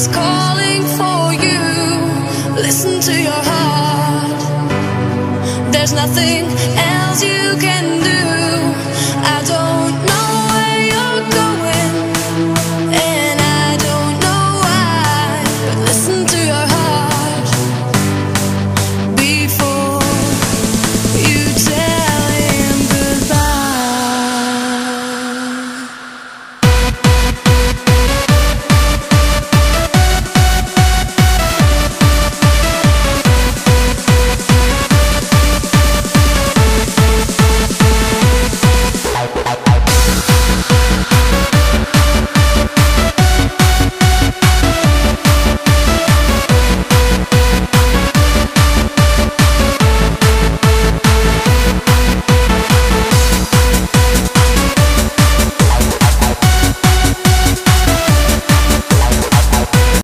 He's calling for you. Listen to your heart. There's nothing